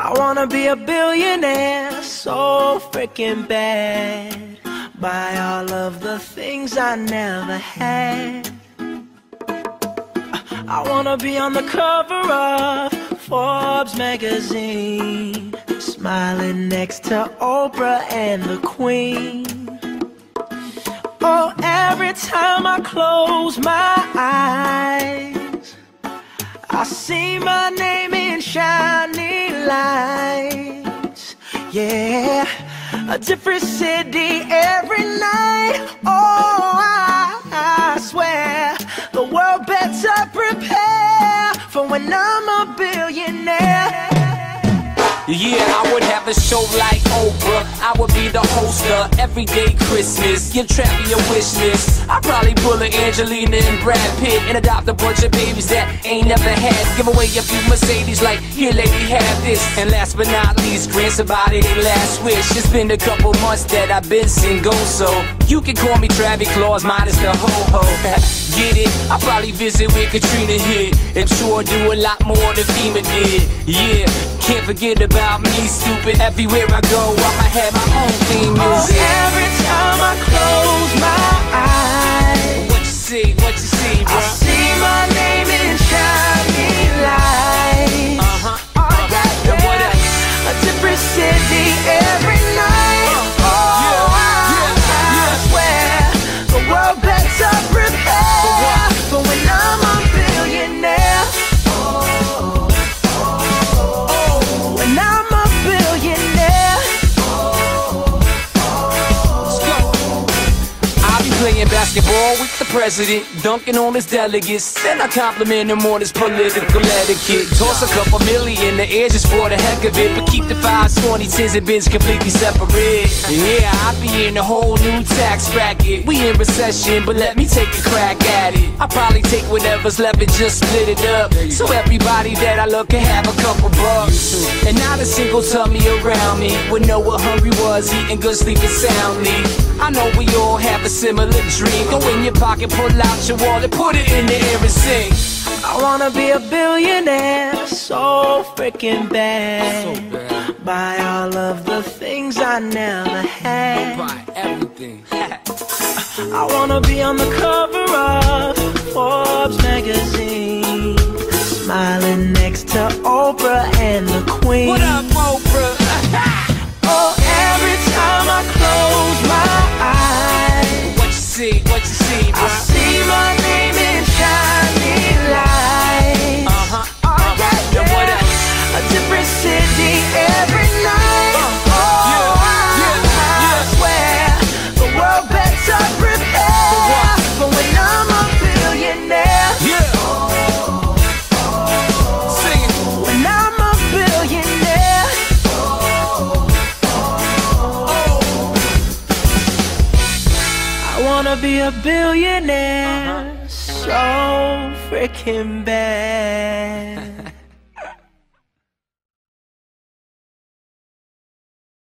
I wanna be a billionaire so freaking bad. Buy all of the things I never had. I wanna be on the cover of Forbes magazine, smiling next to Oprah and the Queen. Oh, every time I close my eyes, I see my name in shining lights. Yeah, a different city every night. Oh, I, I swear the world better prepare for when I'm a billionaire. Yeah, I would have a show like Oprah. I would be the host of Everyday Christmas. Give Travie a wish list. I'd probably pull a Angelina and Brad Pitt and adopt a bunch of babies that ain't never had. Give away a few Mercedes, like, here, lady, have this. And last but not least, grant somebody their last wish. It's been a couple months that I've been single, so you can call me Travie Claus, minus the ho ho. Get it? I'll probably visit where Katrina hit. And sure do a lot more than FEMA did. Yeah, can't forget about me, stupid. Everywhere I go, I'ma have my own theme playing basketball with the president, dunking on his delegates. Then I compliment him on his political etiquette. Toss a couple million the air just for the heck of it. But keep the fives, 20, 10s, and Bens completely separate. Yeah, I be in a whole new tax bracket. We in recession, but let me take a crack at it. I probably take whatever's left and just split it up. So everybody that I look can have a couple bucks. And not a single tummy around me would know what hungry was, eating good, sleeping soundly. I know we all have a similar dream. Go in your pocket, pull out your wallet, put it in the air and sing. I wanna be a billionaire so freaking bad. Buy all of the things I never had. Buy everything. I wanna be on the cover of Forbes magazine, smiling next to Oprah and the Queen. what up, city every night. Uh, oh, yeah, I, yeah, I yeah. swear the world better prepare what? for when I'm a billionaire. Yeah. Sing it. When I'm a billionaire. I wanna be a billionaire so freaking bad.